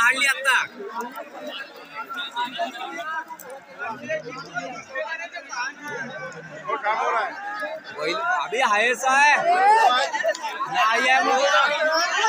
काढली आता अभी अभि आहे नाही आहे